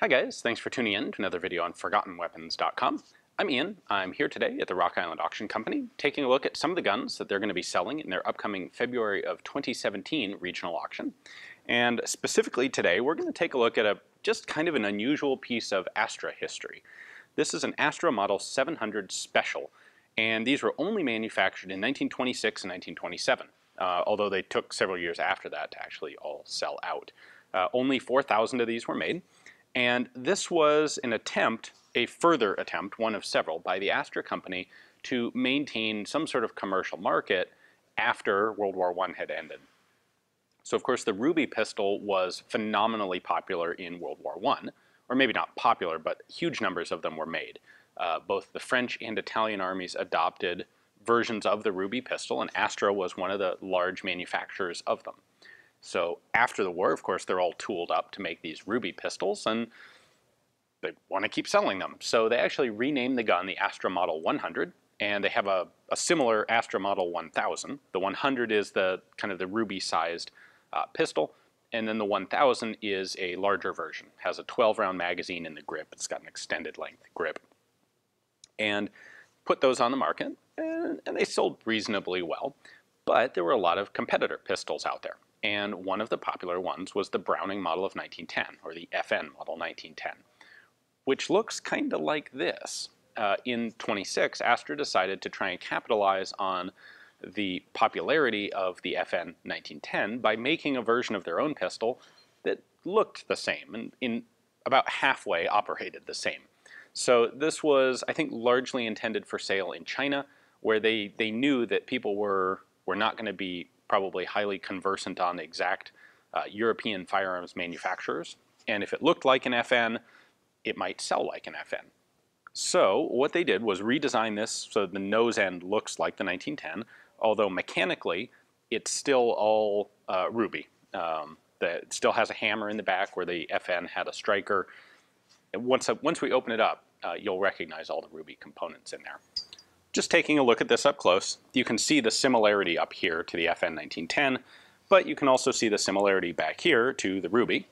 Hi guys, thanks for tuning in to another video on ForgottenWeapons.com. I'm Ian. I'm here today at the Rock Island Auction Company taking a look at some of the guns that they're going to be selling in their upcoming February of 2017 regional auction. And specifically today we're going to take a look at a just kind of an unusual piece of Astra history. This is an Astra Model 700 Special and these were only manufactured in 1926 and 1927, uh, although they took several years after that to actually all sell out. Uh, only 4,000 of these were made. And this was an attempt, a further attempt, one of several, by the Astra Company to maintain some sort of commercial market after World War I had ended. So of course the Ruby pistol was phenomenally popular in World War I, or maybe not popular, but huge numbers of them were made. Uh, both the French and Italian armies adopted versions of the Ruby pistol, and Astra was one of the large manufacturers of them. So after the war, of course, they're all tooled up to make these Ruby pistols, and they want to keep selling them. So they actually renamed the gun the Astra Model 100, and they have a, a similar Astra Model 1000. The 100 is the kind of the Ruby-sized uh, pistol, and then the 1000 is a larger version. It has a 12-round magazine in the grip. It's got an extended length grip. And put those on the market, and, and they sold reasonably well. But there were a lot of competitor pistols out there and one of the popular ones was the Browning model of 1910, or the FN model 1910, which looks kind of like this. Uh, in 26, Astra decided to try and capitalize on the popularity of the FN 1910 by making a version of their own pistol that looked the same and in about halfway operated the same. So this was, I think, largely intended for sale in China, where they, they knew that people were, were not going to be probably highly conversant on exact uh, European firearms manufacturers. And if it looked like an FN, it might sell like an FN. So what they did was redesign this so the nose end looks like the 1910, although mechanically it's still all uh, Ruby. Um, the, it still has a hammer in the back where the FN had a striker. And once, once we open it up, uh, you'll recognize all the Ruby components in there. Just taking a look at this up close, you can see the similarity up here to the FN 1910, but you can also see the similarity back here to the Ruby.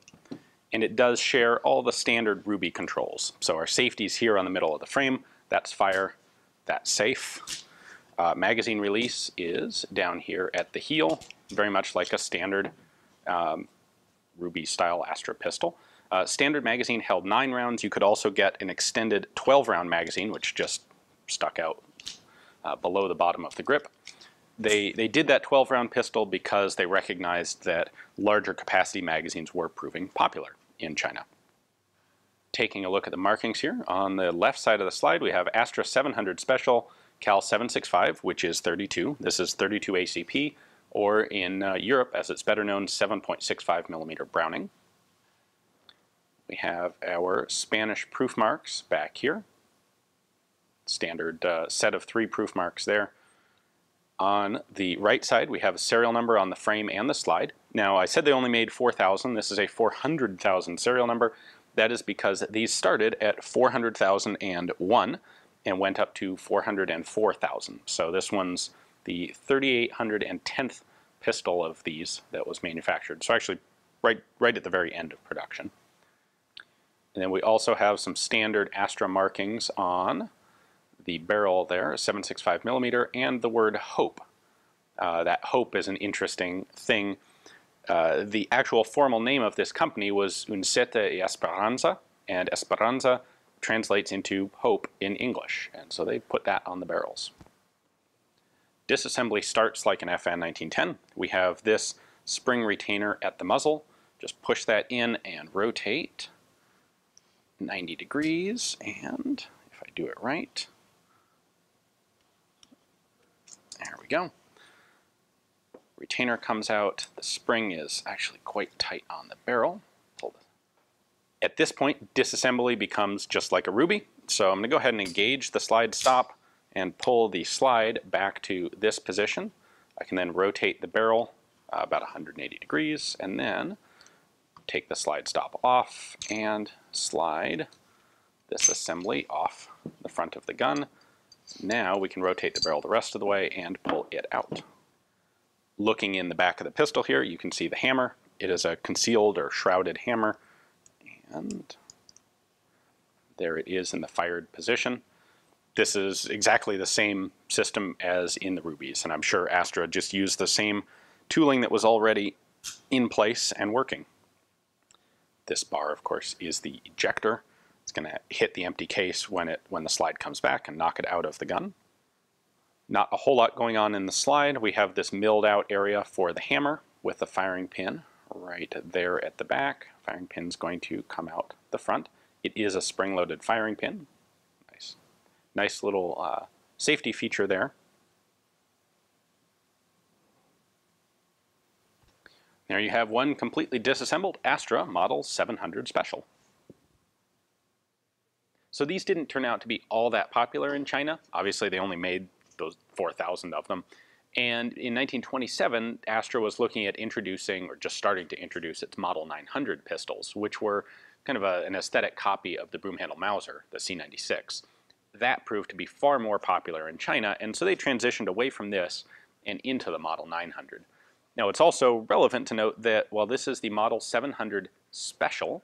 And it does share all the standard Ruby controls. So our safety's here on the middle of the frame. That's fire, that's safe. Uh, magazine release is down here at the heel, very much like a standard um, Ruby style Astra pistol. Uh, standard magazine held 9 rounds. You could also get an extended 12 round magazine, which just stuck out uh, below the bottom of the grip. They, they did that 12 round pistol because they recognized that larger capacity magazines were proving popular in China. Taking a look at the markings here, on the left side of the slide we have Astra 700 Special Cal 765, which is 32. This is 32 ACP, or in uh, Europe, as it's better known, 7.65 millimeter Browning. We have our Spanish proof marks back here standard uh, set of three proof marks there. On the right side, we have a serial number on the frame and the slide. Now, I said they only made 4,000. This is a 400,000 serial number. That is because these started at 400,001 and went up to 404,000. So this one's the 3,810th pistol of these that was manufactured. So actually right, right at the very end of production. And then we also have some standard Astra markings on the barrel there, 765 millimeter, and the word hope. Uh, that hope is an interesting thing. Uh, the actual formal name of this company was Unceta y Esperanza, and Esperanza translates into hope in English, and so they put that on the barrels. Disassembly starts like an FN 1910. We have this spring retainer at the muzzle. Just push that in and rotate 90 degrees, and if I do it right, There we go. Retainer comes out. The spring is actually quite tight on the barrel. At this point, disassembly becomes just like a Ruby. So I'm going to go ahead and engage the slide stop and pull the slide back to this position. I can then rotate the barrel uh, about 180 degrees and then take the slide stop off and slide this assembly off the front of the gun now we can rotate the barrel the rest of the way and pull it out. Looking in the back of the pistol here, you can see the hammer. It is a concealed or shrouded hammer. And There it is in the fired position. This is exactly the same system as in the Rubies, and I'm sure Astra just used the same tooling that was already in place and working. This bar, of course, is the ejector. It's going to hit the empty case when, it, when the slide comes back and knock it out of the gun. Not a whole lot going on in the slide. We have this milled out area for the hammer with the firing pin right there at the back. Firing pin's going to come out the front. It is a spring-loaded firing pin. Nice, nice little uh, safety feature there. There you have one completely disassembled Astra Model 700 Special. So these didn't turn out to be all that popular in China. Obviously, they only made those 4,000 of them. And in 1927, Astra was looking at introducing, or just starting to introduce, its Model 900 pistols, which were kind of a, an aesthetic copy of the broomhandle Mauser, the C96. That proved to be far more popular in China, and so they transitioned away from this and into the Model 900. Now it's also relevant to note that while this is the Model 700 Special,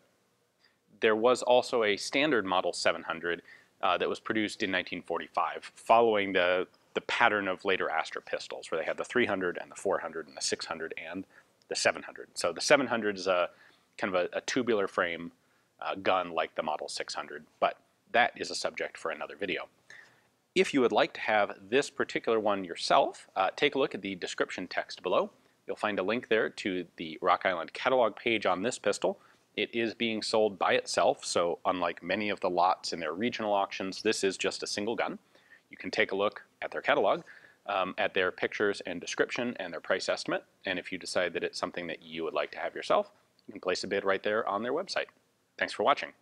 there was also a standard Model 700 uh, that was produced in 1945, following the, the pattern of later Astra pistols, where they had the 300 and the 400 and the 600 and the 700. So the 700 is a kind of a, a tubular frame uh, gun like the Model 600, but that is a subject for another video. If you would like to have this particular one yourself, uh, take a look at the description text below. You'll find a link there to the Rock Island catalog page on this pistol. It is being sold by itself, so unlike many of the lots in their regional auctions, this is just a single gun. You can take a look at their catalog, um, at their pictures and description and their price estimate, and if you decide that it's something that you would like to have yourself, you can place a bid right there on their website. Thanks for watching.